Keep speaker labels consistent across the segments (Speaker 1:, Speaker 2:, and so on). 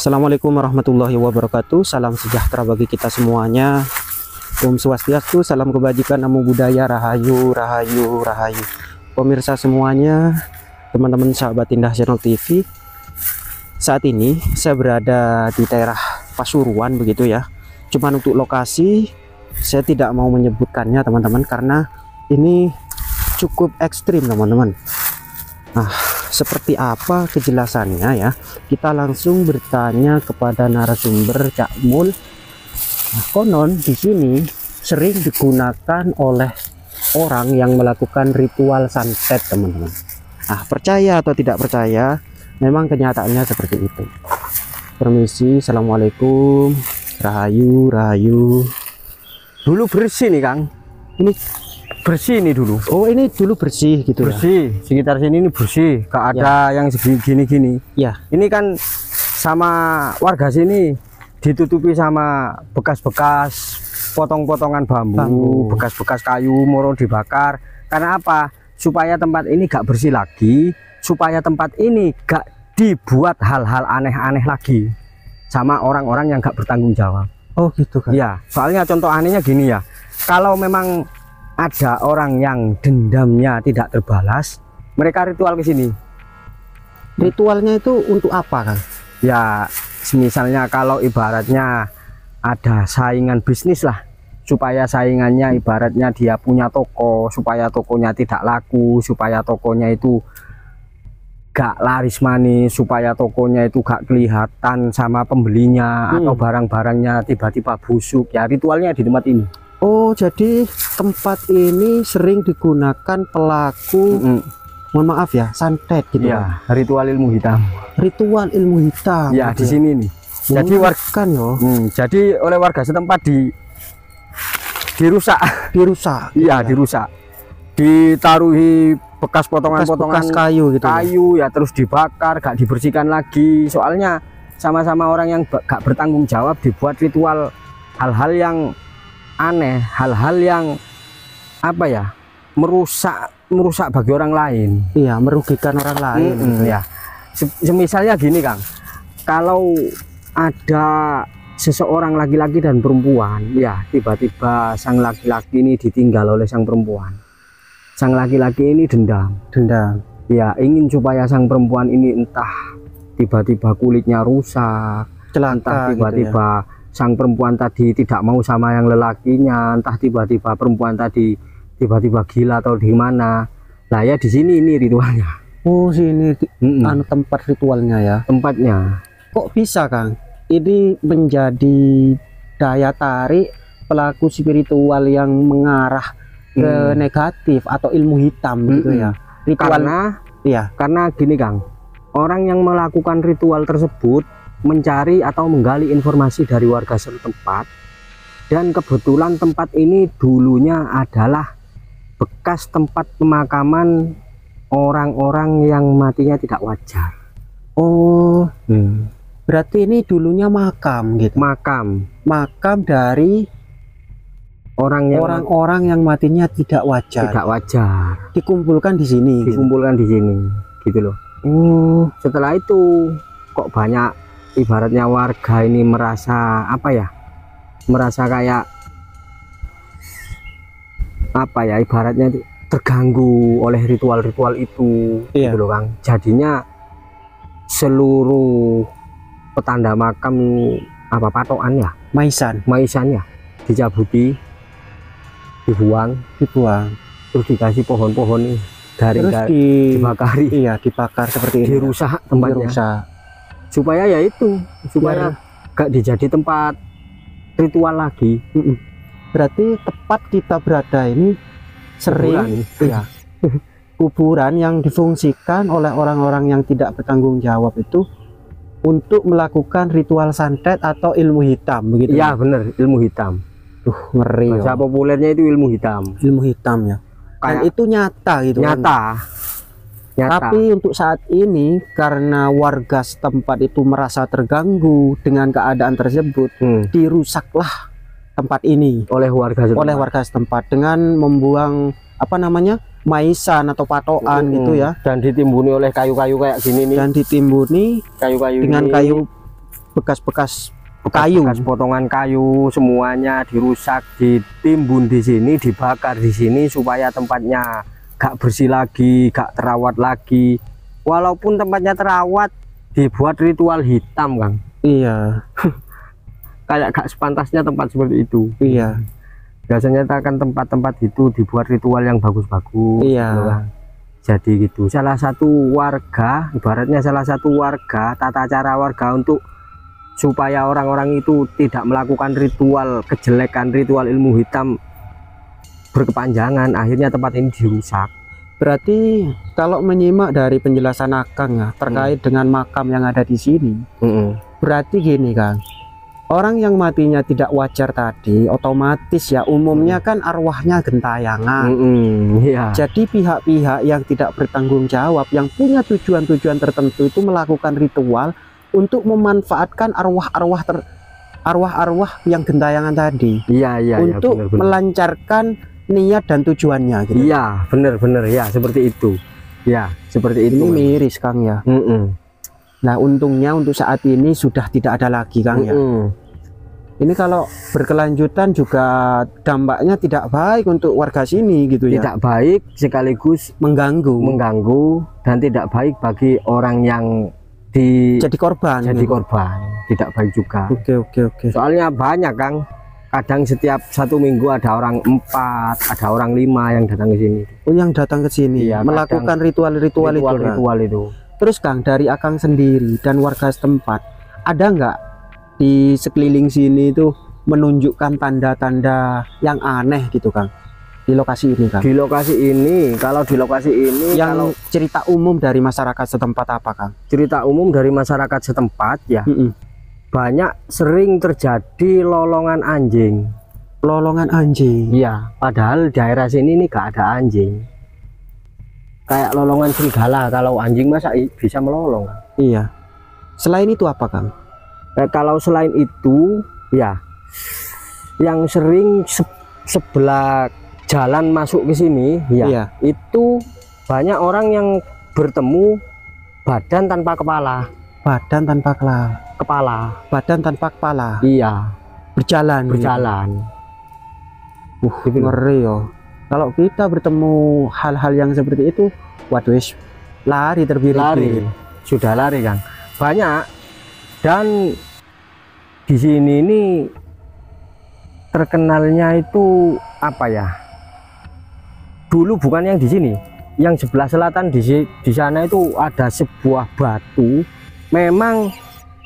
Speaker 1: Assalamualaikum warahmatullahi wabarakatuh. Salam sejahtera bagi kita semuanya. Om Swastiastu, salam kebajikan, namo budaya, rahayu, rahayu, rahayu. Pemirsa semuanya, teman-teman sahabat Indah Channel TV Saat ini saya berada di daerah Pasuruan begitu ya. Cuman untuk lokasi saya tidak mau menyebutkannya teman-teman Karena ini cukup ekstrim teman-teman. Nah seperti apa kejelasannya ya? Kita langsung bertanya kepada narasumber Cak Mul. Nah, konon di sini sering digunakan oleh orang yang melakukan ritual santet teman-teman. Nah percaya atau tidak percaya memang kenyataannya seperti itu. Permisi assalamualaikum. Rahayu rahayu.
Speaker 2: Dulu bersih nih Kang. Ini bersih ini dulu.
Speaker 1: Oh ini dulu bersih gitu
Speaker 2: bersih. Ya? sekitar sini ini bersih. Gak ada ya. yang segini gini
Speaker 1: ya.
Speaker 2: Ini kan sama warga sini ditutupi sama bekas-bekas potong-potongan bambu bekas-bekas kayu moro dibakar. Karena apa? Supaya tempat ini gak bersih lagi supaya tempat ini gak dibuat hal-hal aneh-aneh lagi sama orang-orang yang gak bertanggung jawab.
Speaker 1: Oh gitu kan
Speaker 2: ya soalnya contoh anehnya gini ya. Kalau memang ada orang yang dendamnya tidak terbalas, mereka ritual ke sini.
Speaker 1: Ritualnya itu untuk apa, kan?
Speaker 2: Ya, misalnya kalau ibaratnya ada saingan bisnis lah, supaya saingannya ibaratnya dia punya toko, supaya tokonya tidak laku, supaya tokonya itu gak laris manis, supaya tokonya itu gak kelihatan sama pembelinya hmm. atau barang-barangnya tiba-tiba busuk. Ya, ritualnya di tempat ini.
Speaker 1: Oh, jadi tempat ini sering digunakan pelaku mm -hmm. mohon maaf ya, santet gitu
Speaker 2: ya. Ritual ilmu hitam.
Speaker 1: Ritual ilmu hitam.
Speaker 2: Ya, gitu. di ya? sini nih.
Speaker 1: Jadi warga loh.
Speaker 2: Hmm, jadi oleh warga setempat di dirusak.
Speaker 1: Dirusak.
Speaker 2: Iya, ya. dirusak. Ditaruhi bekas potongan-potongan
Speaker 1: kayu gitu.
Speaker 2: Ya? Kayu ya terus dibakar, gak dibersihkan lagi. Soalnya sama-sama orang yang gak bertanggung jawab dibuat ritual hal-hal yang aneh hal-hal yang apa ya merusak merusak bagi orang lain.
Speaker 1: Iya merugikan orang lain.
Speaker 2: Mm -hmm, ya misalnya gini Kang. Kalau ada seseorang laki-laki dan perempuan ya tiba-tiba sang laki-laki ini ditinggal oleh sang perempuan. Sang laki-laki ini dendam.
Speaker 1: Dendam.
Speaker 2: Ya ingin supaya sang perempuan ini entah tiba-tiba kulitnya rusak
Speaker 1: celaka
Speaker 2: tiba-tiba gitu ya sang perempuan tadi tidak mau sama yang lelakinya entah tiba-tiba perempuan tadi tiba-tiba gila atau di mana. Lah ya di sini ini ritualnya.
Speaker 1: Oh sini mm -mm. anu tempat ritualnya ya?
Speaker 2: Tempatnya.
Speaker 1: Kok bisa Kang? Ini menjadi daya tarik pelaku spiritual yang mengarah ke mm. negatif atau ilmu hitam mm -mm. gitu ya?
Speaker 2: Ritual karena ya karena gini Kang. Orang yang melakukan ritual tersebut mencari atau menggali informasi dari warga setempat. Dan kebetulan tempat ini dulunya adalah bekas tempat pemakaman orang-orang yang matinya tidak wajar.
Speaker 1: Oh hmm. berarti ini dulunya makam gitu?
Speaker 2: Makam.
Speaker 1: Makam dari
Speaker 2: orang yang
Speaker 1: orang-orang yang matinya tidak wajar.
Speaker 2: tidak wajar.
Speaker 1: Dikumpulkan di sini
Speaker 2: gitu? dikumpulkan gitu. di sini gitu loh.
Speaker 1: Oh.
Speaker 2: Setelah itu kok banyak ibaratnya warga ini merasa apa ya? Merasa kayak apa ya? Ibaratnya terganggu oleh ritual-ritual itu
Speaker 1: iya.
Speaker 2: gitu loh Kang. Jadinya seluruh petanda makam apa patokan ya?
Speaker 1: Maisan.
Speaker 2: Maisan ya? Dicabuti dibuang
Speaker 1: dibuang.
Speaker 2: terus dikasih pohon-pohon dari
Speaker 1: terus di,
Speaker 2: dibakari.
Speaker 1: iya dibakar seperti
Speaker 2: ini. Dirusak tempatnya.
Speaker 1: Dirusak
Speaker 2: supaya ya itu supaya ya. gak dijadi tempat ritual lagi
Speaker 1: berarti tepat kita berada ini sering kuburan. ya kuburan yang difungsikan oleh orang-orang yang tidak bertanggung jawab itu untuk melakukan ritual santet atau ilmu hitam begitu
Speaker 2: ya benar ilmu hitam
Speaker 1: tuh ngeri
Speaker 2: bahasa populernya itu ilmu hitam
Speaker 1: ilmu hitam ya Kayak itu nyata gitu
Speaker 2: kan. nyata kan?
Speaker 1: Nyata. Tapi untuk saat ini karena warga setempat itu merasa terganggu dengan keadaan tersebut, hmm. dirusaklah tempat ini
Speaker 2: oleh warga setempat.
Speaker 1: oleh warga setempat dengan membuang apa namanya maisan atau patokan hmm. gitu ya
Speaker 2: dan ditimbuni oleh kayu-kayu kayak gini nih
Speaker 1: dan ditimbuni
Speaker 2: kayu-kayu
Speaker 1: dengan kayu bekas-bekas kayu.
Speaker 2: bekas potongan kayu semuanya dirusak ditimbun di sini dibakar di sini supaya tempatnya gak bersih lagi gak terawat lagi. Walaupun tempatnya terawat dibuat ritual hitam kang.
Speaker 1: Iya,
Speaker 2: kayak gak sepantasnya tempat seperti itu.
Speaker 1: Iya,
Speaker 2: biasanya akan tempat-tempat itu dibuat ritual yang bagus-bagus
Speaker 1: Iya.
Speaker 2: gitu kan. jadi gitu. Salah satu warga ibaratnya salah satu warga tata cara warga untuk supaya orang-orang itu tidak melakukan ritual kejelekan ritual ilmu hitam berkepanjangan akhirnya tempat ini dirusak
Speaker 1: berarti kalau menyimak dari penjelasan Akang ya terkait dengan makam yang ada di sini, berarti gini Kang. Orang yang matinya tidak wajar tadi, otomatis ya umumnya kan arwahnya gentayangan.
Speaker 2: Mm-mm, iya
Speaker 1: Jadi pihak-pihak yang tidak bertanggung jawab, yang punya tujuan-tujuan tertentu itu melakukan ritual untuk memanfaatkan arwah-arwah ter arwah-arwah yang gentayangan tadi
Speaker 2: iya iya iya,
Speaker 1: untuk
Speaker 2: bener, bener.
Speaker 1: melancarkan niat dan tujuannya gitu.
Speaker 2: iya bener-bener ya seperti itu ya seperti itu
Speaker 1: Ini miris Kang ya.
Speaker 2: Mm-mm,
Speaker 1: Nah, untungnya untuk saat ini sudah tidak ada lagi Kang ya.
Speaker 2: mm-mm.
Speaker 1: Ini kalau berkelanjutan juga dampaknya tidak baik untuk warga sini gitu ya.
Speaker 2: tidak baik sekaligus
Speaker 1: Mengganggu,
Speaker 2: mengganggu dan tidak baik bagi orang yang di
Speaker 1: jadi korban.
Speaker 2: jadi korban tidak baik juga
Speaker 1: Oke, oke, oke.
Speaker 2: soalnya banyak Kang kadang setiap satu minggu ada orang empat ada orang lima yang datang ke sini
Speaker 1: Oh, yang datang ke sini
Speaker 2: Iya,
Speaker 1: melakukan ritual-ritual itu.
Speaker 2: Ritual itu
Speaker 1: Terus Kang dari Akang sendiri dan warga setempat ada nggak di sekeliling sini itu menunjukkan tanda-tanda yang aneh gitu Kang di lokasi ini Kang?
Speaker 2: di lokasi ini kalau di lokasi ini
Speaker 1: yang
Speaker 2: kalau
Speaker 1: cerita umum dari masyarakat setempat apa Kang?
Speaker 2: cerita umum dari masyarakat setempat ya
Speaker 1: Mm-mm.
Speaker 2: Banyak sering terjadi lolongan anjing
Speaker 1: Lolongan anjing.
Speaker 2: iya padahal daerah sini ini gak ada anjing kayak lolongan serigala kalau anjing masa bisa melolong
Speaker 1: Iya. Selain itu apa Kang?
Speaker 2: Eh, kalau selain itu ya yang sering se- sebelah jalan masuk ke sini ya
Speaker 1: Iya.
Speaker 2: itu banyak orang yang bertemu badan tanpa kepala
Speaker 1: Badan tanpa kepala.
Speaker 2: kepala.
Speaker 1: Badan tanpa kepala.
Speaker 2: iya.
Speaker 1: Berjalan.
Speaker 2: berjalan.
Speaker 1: Uh, ngeri yo. Kalau kita bertemu hal-hal yang seperti itu, waduh wis lari terbirit
Speaker 2: lari. sudah lari Kang. Banyak. Dan di sini ini terkenalnya itu apa ya? Dulu bukan yang di sini. Yang sebelah selatan di di sana itu ada sebuah batu memang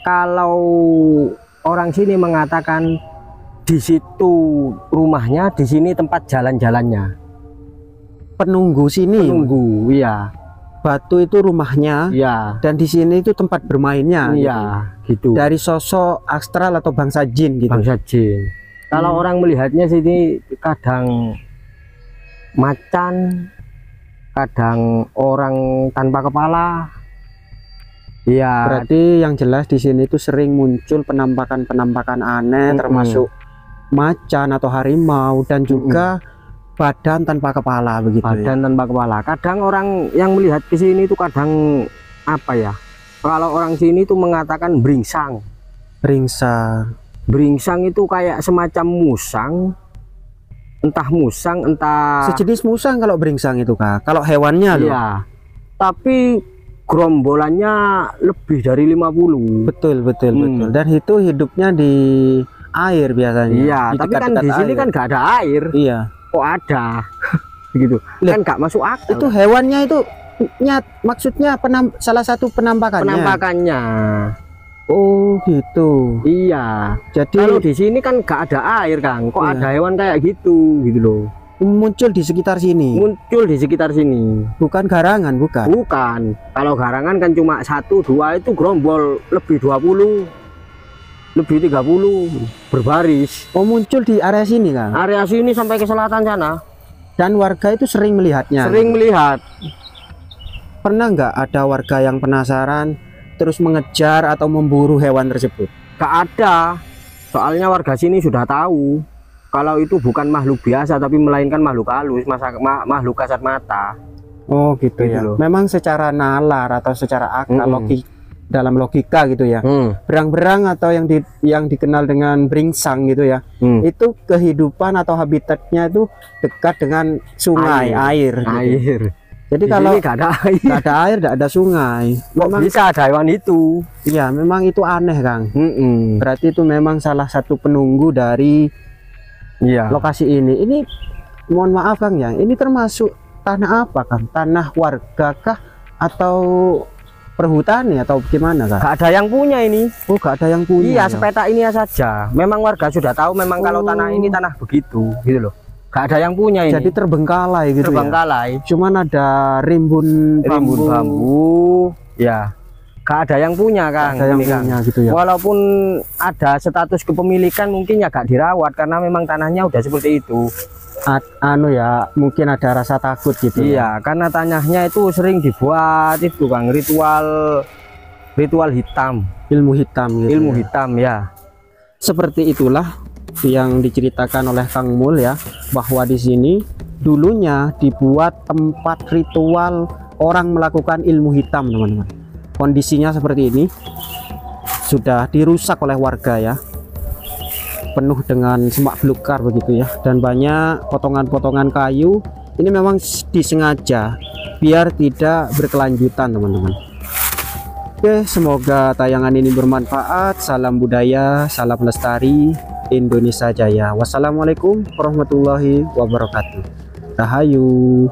Speaker 2: kalau orang sini mengatakan di situ rumahnya di sini tempat jalan-jalannya
Speaker 1: Penunggu sini.
Speaker 2: menunggu iya
Speaker 1: Batu itu rumahnya
Speaker 2: iya
Speaker 1: dan di sini itu tempat bermainnya.
Speaker 2: iya
Speaker 1: gitu.
Speaker 2: gitu
Speaker 1: Dari sosok astral atau bangsa jin gitu.
Speaker 2: bangsa jin kalau
Speaker 1: Hmm.
Speaker 2: orang melihatnya sini kadang macan kadang orang tanpa kepala iya
Speaker 1: Berarti yang jelas di sini itu sering muncul penampakan-penampakan aneh
Speaker 2: Mm-mm.
Speaker 1: termasuk macan atau harimau dan juga badan tanpa kepala begitu ya.
Speaker 2: badan tanpa kepala kadang orang yang melihat ke sini itu kadang apa ya kalau orang sini itu mengatakan bringsang
Speaker 1: Ringsang.
Speaker 2: bringsang itu kayak semacam musang entah musang entah
Speaker 1: Sejenis musang kalau beringsang itu kak. Kalau hewannya loh.
Speaker 2: iya tapi gerombolannya lebih dari 50
Speaker 1: Betul betul
Speaker 2: Hmm.
Speaker 1: betul. Dan itu hidupnya di air biasanya.
Speaker 2: iya
Speaker 1: Di
Speaker 2: tapi kan di sini
Speaker 1: air.
Speaker 2: kan gak ada air
Speaker 1: Iya.
Speaker 2: kok ada gitu kan gak masuk akal
Speaker 1: Itu hewannya itu nyat maksudnya penam, salah satu penampakannya.
Speaker 2: penampakannya
Speaker 1: Oh gitu.
Speaker 2: iya
Speaker 1: Jadi
Speaker 2: kalau di sini kan gak ada air kang kok
Speaker 1: Iya.
Speaker 2: ada hewan kayak gitu gitu loh
Speaker 1: muncul di sekitar sini.
Speaker 2: muncul di sekitar sini
Speaker 1: Bukan garangan, bukan.
Speaker 2: bukan kalau garangan kan cuma satu dua itu gerombol lebih 20 lebih 30 berbaris
Speaker 1: Oh muncul di area sini kang.
Speaker 2: area sini sampai ke selatan sana
Speaker 1: Dan warga itu sering melihatnya.
Speaker 2: sering melihat
Speaker 1: Pernah nggak ada warga yang penasaran terus mengejar atau memburu hewan tersebut?
Speaker 2: gak ada soalnya warga sini sudah tahu kalau itu bukan makhluk biasa tapi melainkan makhluk halus masa, ma- makhluk kasat mata
Speaker 1: Oh gitu,
Speaker 2: Gitu
Speaker 1: ya.
Speaker 2: loh.
Speaker 1: Memang secara nalar atau secara akal
Speaker 2: Mm-mm.
Speaker 1: logi- dalam logika gitu ya.
Speaker 2: Hmm.
Speaker 1: Berang-berang atau yang di, yang dikenal dengan bringsang gitu ya.
Speaker 2: Hmm.
Speaker 1: Itu kehidupan atau habitatnya itu dekat dengan sungai, air. gitu.
Speaker 2: Air.
Speaker 1: Jadi
Speaker 2: Di
Speaker 1: kalau
Speaker 2: nggak ada air.
Speaker 1: nggak ada air, nggak ada sungai. Memang
Speaker 2: bisa ada hewan itu?
Speaker 1: iya, memang itu aneh, Kang.
Speaker 2: Mm-mm.
Speaker 1: Berarti itu memang salah satu penunggu dari
Speaker 2: Iya.
Speaker 1: lokasi ini. Ini mohon maaf Kang ya, ini termasuk tanah apa Kang? Tanah warga kah atau perhutani atau gimana Kang?
Speaker 2: Gak ada yang punya ini.
Speaker 1: Oh, gak ada yang punya.
Speaker 2: Iya,
Speaker 1: ya?
Speaker 2: sepeta ini ya saja. Memang warga sudah tahu memang kalau
Speaker 1: Oh.
Speaker 2: tanah ini tanah begitu, gitu loh. Gak ada yang punya ini.
Speaker 1: Jadi terbengkalai gitu ya.
Speaker 2: terbengkalai,
Speaker 1: Cuman ada rimbun
Speaker 2: rimbun
Speaker 1: bambu.
Speaker 2: bambu. Ya. Gak ada yang punya, Kang.
Speaker 1: Ada yang punya gitu ya.
Speaker 2: Walaupun ada status kepemilikan mungkin ya gak dirawat karena memang tanahnya udah seperti itu.
Speaker 1: A- anu ya, mungkin ada rasa takut gitu. ya.
Speaker 2: Iya, karena tanahnya itu sering dibuat itu Kang ritual ritual hitam,
Speaker 1: Ilmu hitam gitu.
Speaker 2: ilmu
Speaker 1: ya.
Speaker 2: hitam ya.
Speaker 1: Seperti itulah yang diceritakan oleh Kang Mul ya, bahwa di sini dulunya dibuat tempat ritual orang melakukan ilmu hitam, teman-teman. Kondisinya seperti ini. Sudah dirusak oleh warga ya. Penuh dengan semak belukar begitu ya dan banyak potongan-potongan kayu. Ini memang disengaja biar tidak berkelanjutan, teman-teman. Oke, semoga tayangan ini bermanfaat. Salam budaya, salam lestari, Indonesia Jaya. Wassalamualaikum warahmatullahi wabarakatuh. Rahayu.